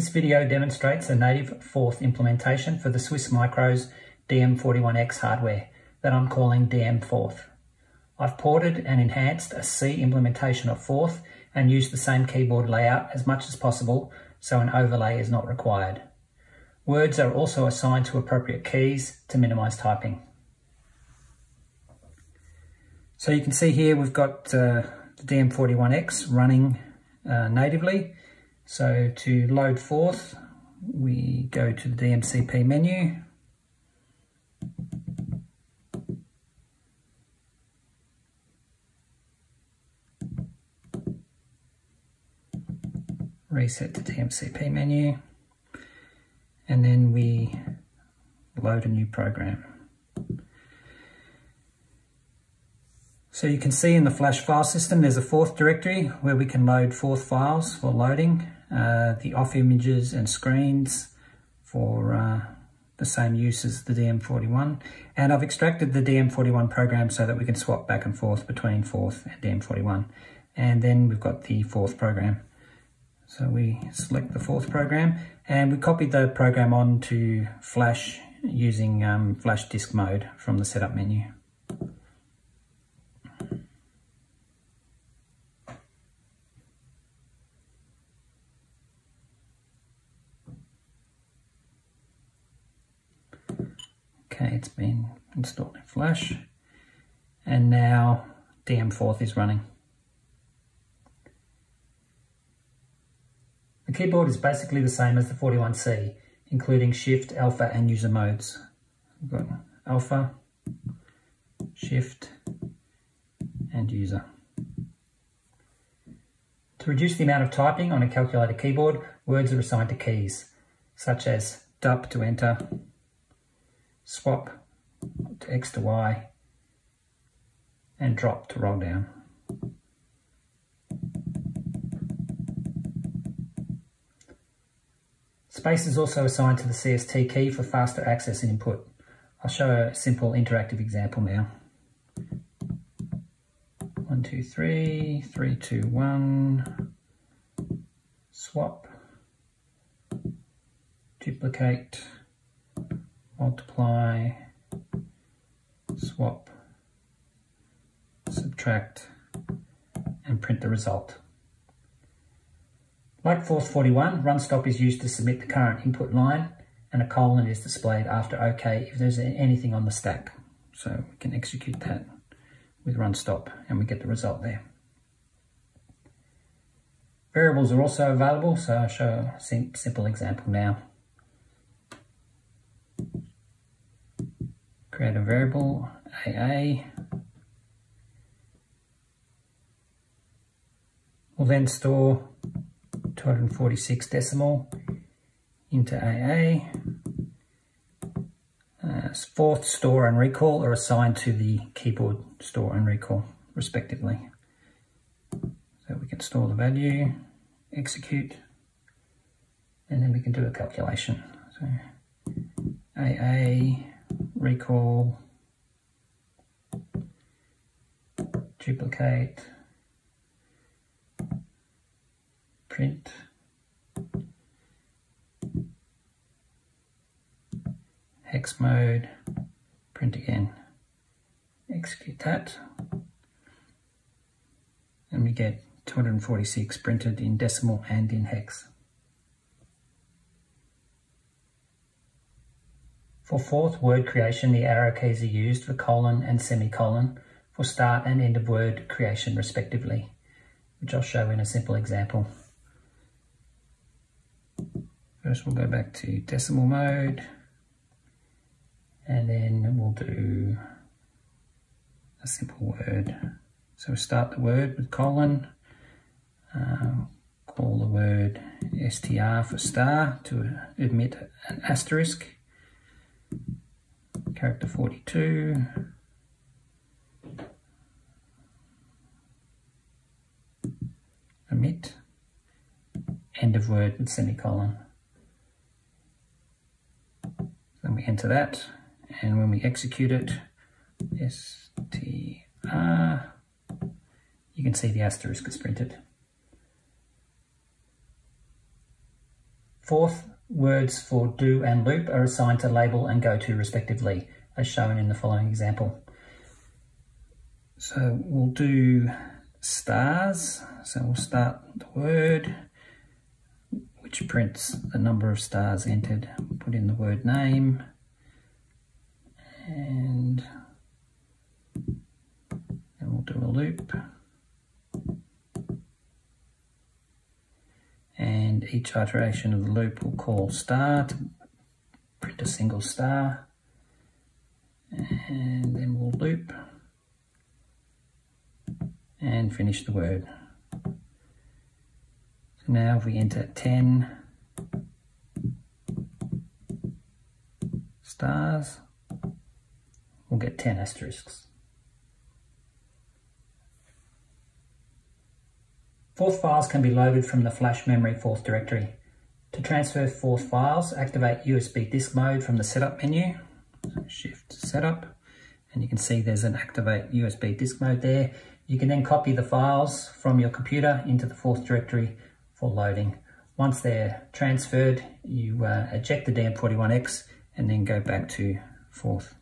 This video demonstrates a native Forth implementation for the SwissMicros DM41X hardware that I'm calling DM Forth. I've ported and enhanced a C implementation of Forth and used the same keyboard layout as much as possible so an overlay is not required. Words are also assigned to appropriate keys to minimize typing. So you can see here we've got uh, the DM41X running uh, natively. So to load Forth, we go to the DMCP menu. Reset the DMCP menu. And then we load a new program. So you can see in the Flash file system, there's a Forth directory where we can load Forth files for loading, uh, the off images and screens for uh, the same use as the DM41. And I've extracted the DM41 program so that we can swap back and forth between Forth and DM41. And then we've got the Forth program. So we select the Forth program and we copied the program onto Flash using um, Flash disk mode from the setup menu. Okay, it's been installed in Flash. And now DM Forth is running. The keyboard is basically the same as the 41C, including Shift, Alpha and User modes. We've got Alpha, Shift and User. To reduce the amount of typing on a calculator keyboard, words are assigned to keys, such as DUP to enter, swap to X to Y, and drop to roll down. Space is also assigned to the CST key for faster access and input. I'll show a simple interactive example now. One, two, three, three, two, one, swap, duplicate, multiply, swap, subtract, and print the result. Like Forth 41, run stop is used to submit the current input line and a colon is displayed after OK if there's anything on the stack. So we can execute that with run stop and we get the result there. Variables are also available, so I'll show a simple example now. Create a variable AA. We'll then store 246 decimal into AA. Uh, Forth store and recall are assigned to the keyboard store and recall respectively. So we can store the value, execute, and then we can do a calculation. So AA recall, duplicate, print, hex mode, print again, execute that, and we get 246 printed in decimal and in hex. For Forth word creation, the arrow keys are used for colon and semicolon for start and end of word creation respectively, which I'll show in a simple example. First we'll go back to decimal mode and then we'll do a simple word. So we start the word with colon, uh, call the word str for star to emit an asterisk character 42. Emit. End of word with semicolon. Then we enter that, and when we execute it, str, you can see the asterisk is printed. Forth, words for do and loop are assigned to label and go to respectively, as shown in the following example. So we'll do stars. So we'll start the word, which prints the number of stars entered. Put in the word name and then we'll do a loop. And each iteration of the loop will call star to print a single star. And then we'll loop and finish the word. So now if we enter 10 stars, we'll get 10 asterisks. Forth files can be loaded from the flash memory Forth directory. To transfer Forth files, activate USB disk mode from the setup menu. Shift setup, and you can see there's an activate USB disk mode there. You can then copy the files from your computer into the Forth directory for loading. Once they're transferred, you uh, eject the DM41X and then go back to Forth.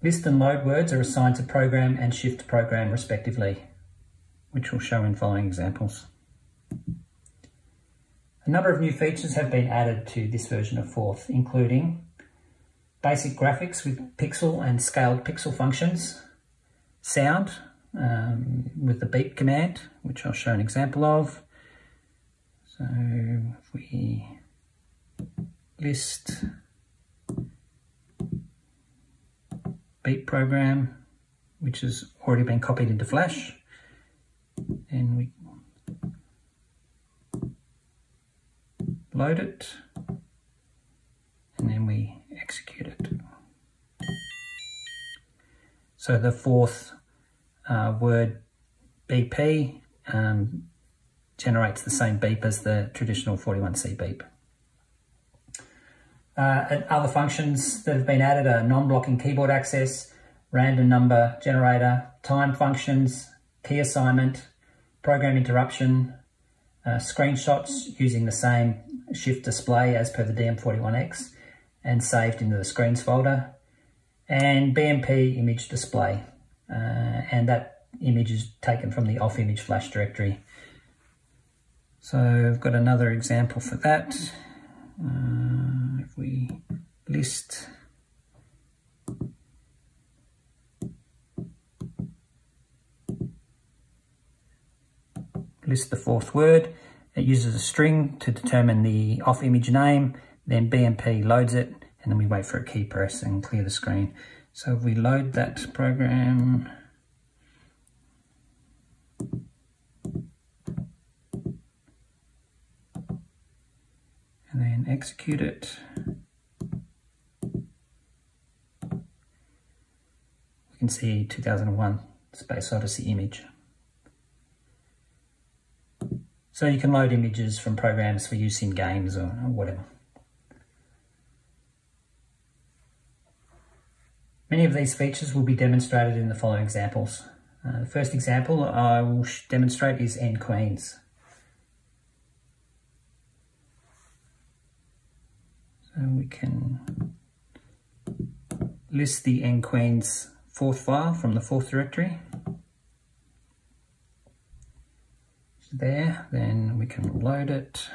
List and load words are assigned to program and shift program respectively, which we'll show in following examples. A number of new features have been added to this version of Forth, including basic graphics with pixel and scaled pixel functions, sound um, with the beep command, which I'll show an example of. So if we list beep program, which has already been copied into Flash, and we load it, and then we execute it. So the Forth uh, word BP um, generates the same beep as the traditional 41C beep. Uh, other functions that have been added are non-blocking keyboard access, random number generator, time functions, key assignment, program interruption, uh, screenshots using the same shift display as per the DM41X, and saved into the screens folder and BMP image display uh, and that image is taken from the off image flash directory. So I've got another example for that. Uh, if we list list the Forth word. It uses a string to determine the off image name then BMP loads it and then we wait for a key press and clear the screen. So if we load that program, execute it, we can see 2001 Space Odyssey image. So you can load images from programs for use in games or, whatever. Many of these features will be demonstrated in the following examples. Uh, the first example I will demonstrate is nQueens. So we can list the nQueens Forth file from the Forth directory. there, then we can load it.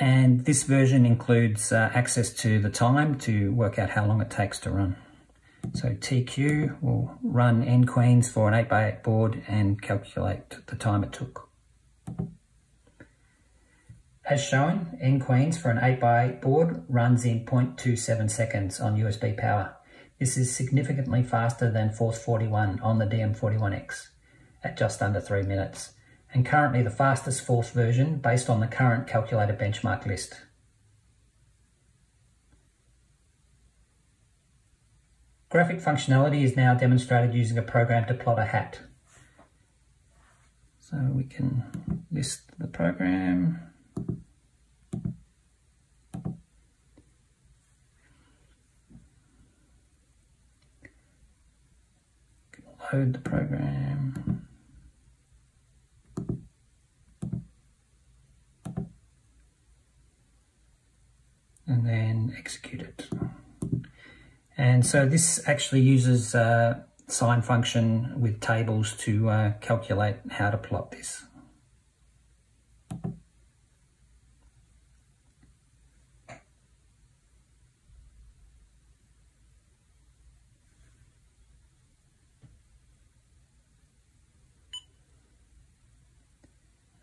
And this version includes uh, access to the time to work out how long it takes to run. So TQ will run nQueens for an 8x8 board and calculate the time it took. As shown, nQueens for an 8x8 board runs in 0.27 seconds on USB power. This is significantly faster than Forth 41 on the DM41X at just under 3 minutes and currently the fastest Forth version based on the current calculator benchmark list. Graphic functionality is now demonstrated using a program to plot a hat. So we can list the program. load the program. And then execute it. And so this actually uses uh, sine function with tables to uh, calculate how to plot this.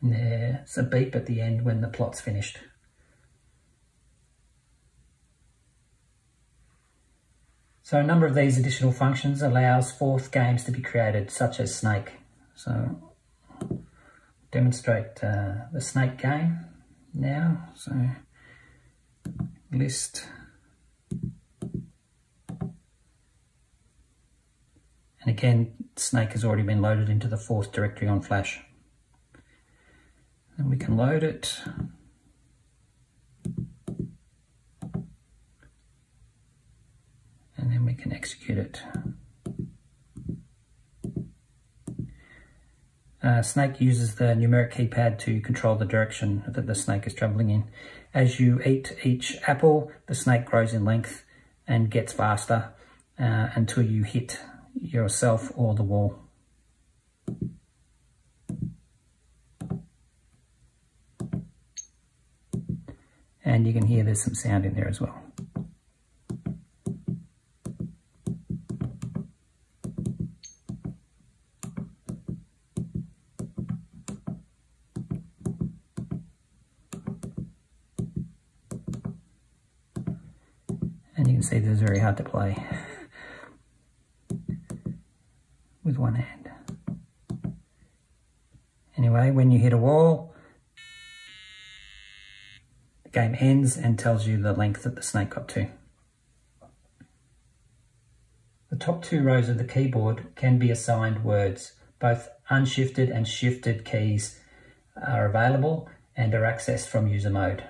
And there's a beep at the end when the plot's finished. So a number of these additional functions allows Forth games to be created, such as Snake. So demonstrate uh, the Snake game now. So list and again Snake has already been loaded into the Forth directory on Flash. And we can load it. And then we can execute it. Uh, snake uses the numeric keypad to control the direction that the snake is traveling in. As you eat each apple, the snake grows in length and gets faster uh, until you hit yourself or the wall. And you can hear there's some sound in there as well. Hard to play with one hand. Anyway, when you hit a wall, the game ends and tells you the length that the snake got to. The top two rows of the keyboard can be assigned words. Both unshifted and shifted keys are available and are accessed from user mode.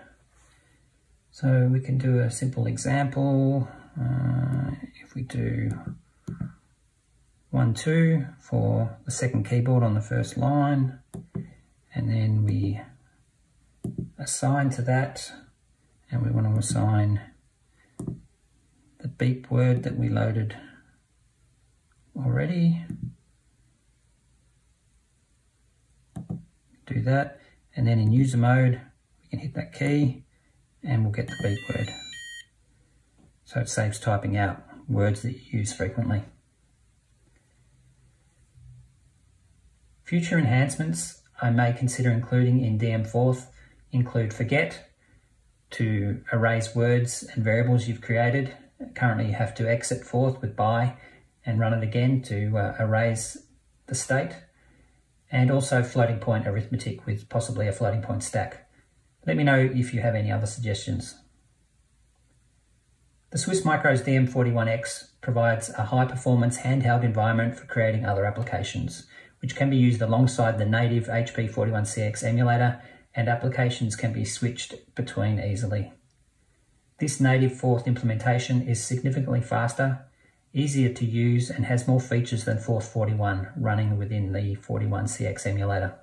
So we can do a simple example. Uh, if we do 1, 2 for the second keyboard on the first line, and then we assign to that and we want to assign the beep word that we loaded already. Do that and then in user mode we can hit that key and we'll get the beep word. So it saves typing out words that you use frequently. Future enhancements I may consider including in DM Forth include forget to erase words and variables you've created. Currently you have to exit forth with BYE and run it again to uh, erase the state and also floating point arithmetic with possibly a floating point stack. Let me know if you have any other suggestions. The SwissMicros DM41X provides a high performance handheld environment for creating other applications, which can be used alongside the native HP41CX emulator and applications can be switched between easily. This native Forth implementation is significantly faster, easier to use and has more features than Forth 41 running within the 41CX emulator.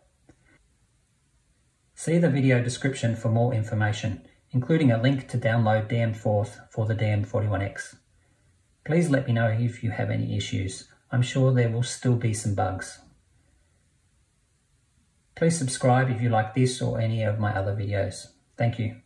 See the video description for more information, including a link to download DM Forth for the DM41X. Please let me know if you have any issues. I'm sure there will still be some bugs. Please subscribe if you like this or any of my other videos. Thank you.